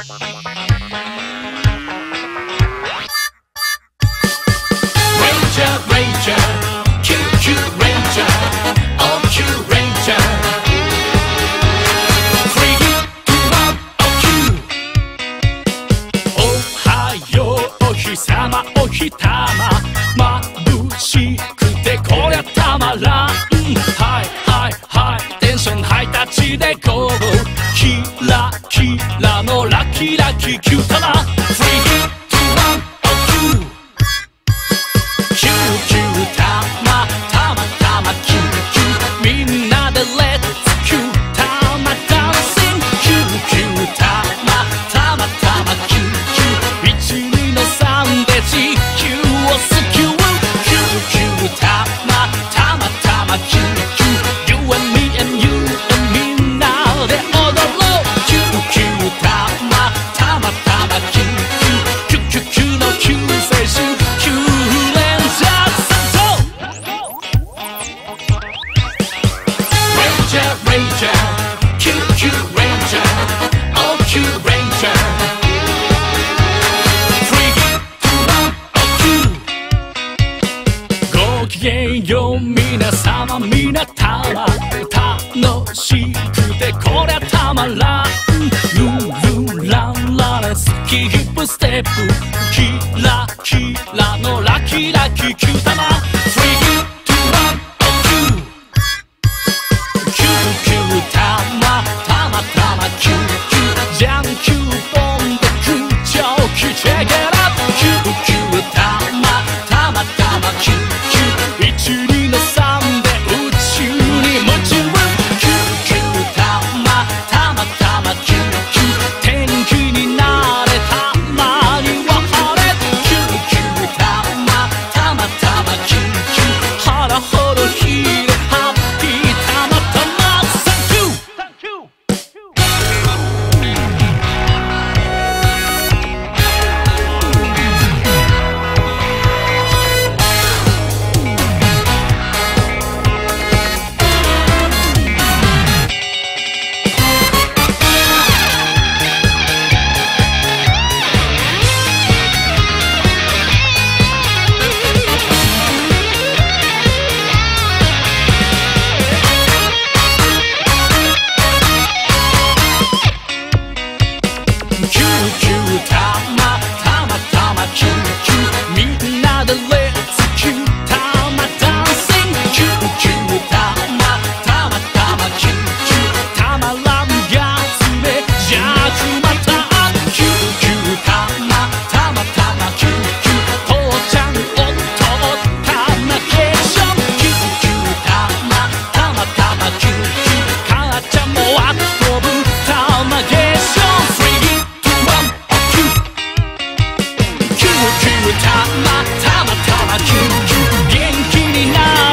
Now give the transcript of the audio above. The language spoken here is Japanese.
はいはいはいテンションハイタッチでゴーキラキキュータマ3 2 1 9キューキュたまたまキューキューみんなでレッツキュータマダンシキューキュータマタマタマキューキュー12の3で地球を救キューキューキューげんよう皆様皆たの楽しくてこりゃたまらん。ルンルンランラレスキヒップステップ。キラキラのラキラキキュータマン。the lid. 宙を切るたまたまたま救急元気になる